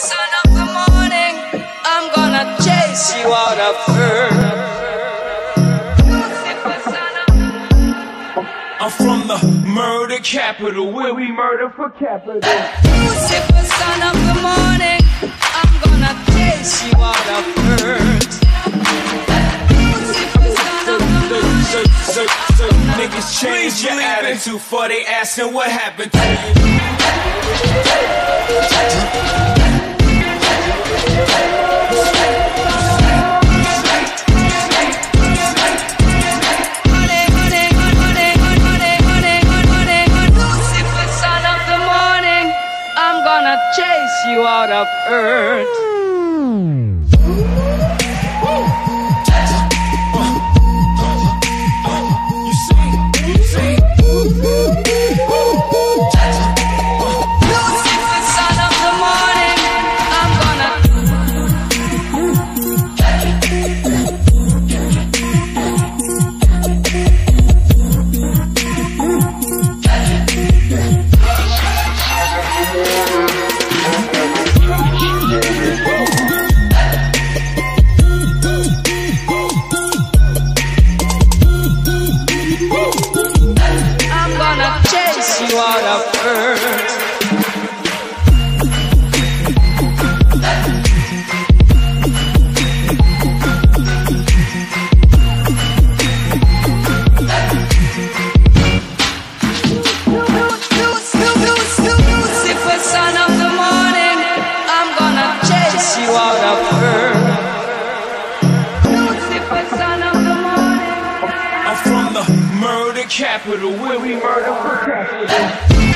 son of the morning, I'm gonna chase you out of. Lucifer, I'm from the murder capital, where we murder for capital. Lucifer, son of the morning, I'm gonna chase you out of earth. Lucifer, son of the So, so, so, niggas change your attitude for they asking what happened to you. You out of earth. You chase you out murder capital, where we murder for capital.